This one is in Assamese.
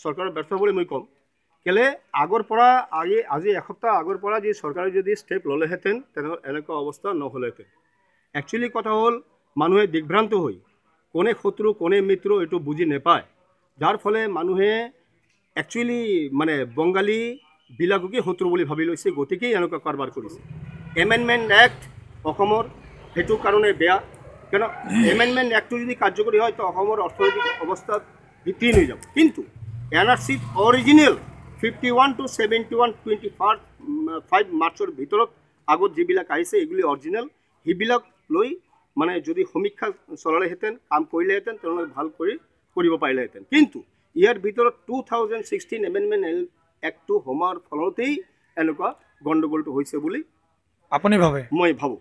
চৰকাৰৰ ব্যৰ্থ বুলি মই ক'ম। কেলে? আগৰ পৰা আজি আজি এসপ্তাহ আগৰ পৰা যি চৰকাৰে যদি ষ্টেপ ল'লেহেঁতেন তেনেহ'লে এনেকুৱা অৱস্থা নহ'লেহেঁতেন। একচুৱেলি কথা হ'ল মানুহে দিগ্ভ্ৰান্ত হৈ কোনে শত্ৰু কোনে মিত্ৰ এইটো বুজি নাপায়। যাৰ ফলে মানুহে একচুৱেলি মানে বঙালীবিলাককে শত্ৰু বুলি ভাবি লৈছে গতিকেই এনেকুৱা কাৰবাৰ কৰিছে। এমেণ্ডমেণ্ট এক্ট অসমৰ সেইটো কাৰণে বেয়া। কিয়নো এমেণ্ডমেণ্ট এক্টটো যদি কাৰ্যকৰী হয় তো অসমৰ অৰ্থনৈতিক অৱস্থাত বিপীন হৈ যাব। কিন্তু এন আৰ চিত original fifty one to seventy one twenty five five মাৰ্চৰ ভিতৰত আগত যিবিলাক আহিছে এইগুলি অৰিজিনেল সেইবিলাক লৈ মানে যদি সমীক্ষা চলালেহেঁতেন কাম কৰিলেহেঁতেন তেওঁলোকে ভাল কৰি কৰিব পাৰিলেহেঁতেন। কিন্তু ইয়াৰ ভিতৰত টু থাউজেণ্ড ছিক্সটিন এমেণ্ডমেণ্ট এক্টটো সোমোৱাৰ ফলতেই এনেকুৱা গণ্ডগোলটো হৈছে বুলি আপুনি ভাবে? মই ভাবোঁ।